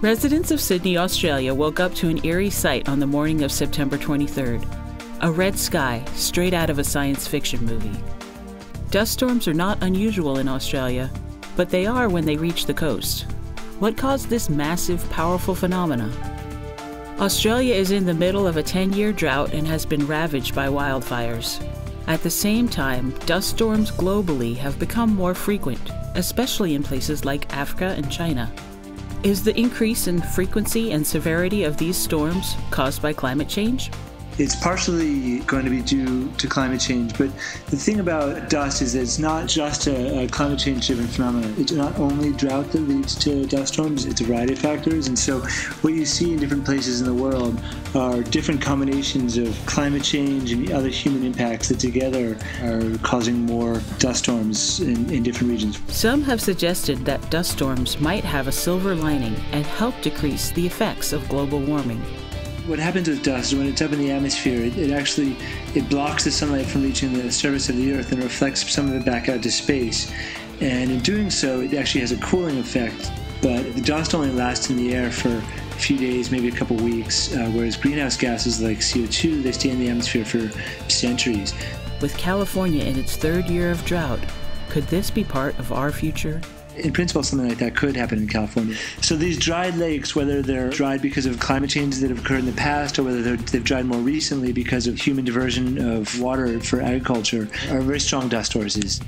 Residents of Sydney, Australia woke up to an eerie sight on the morning of September 23rd a red sky straight out of a science fiction movie. Dust storms are not unusual in Australia, but they are when they reach the coast. What caused this massive, powerful phenomena? Australia is in the middle of a 10 year drought and has been ravaged by wildfires. At the same time, dust storms globally have become more frequent, especially in places like Africa and China. Is the increase in frequency and severity of these storms caused by climate change? It's partially going to be due to climate change, but the thing about dust is that it's not just a, a climate change driven phenomenon. It's not only drought that leads to dust storms, it's a variety of factors. And so, what you see in different places in the world are different combinations of climate change and other human impacts that together are causing more dust storms in, in different regions. Some have suggested that dust storms might have a silver lining and help decrease the effects of global warming. What happens with dust is when it's up in the atmosphere, it, it, actually it blocks the sunlight from reaching the surface of the Earth and reflects some of it back out to space. And in doing so, it actually has a cooling effect. But the dust only lasts in the air for a few days, maybe a couple weeks, uh, whereas greenhouse gases like CO2 they stay in the atmosphere for centuries. With California in its third year of drought, could this be part of our future? In principle, something like that could happen in California. So these dried lakes, whether they're dried because of climate changes that have occurred in the past, or whether they've dried more recently because of human diversion of water for agriculture, are very strong dust sources.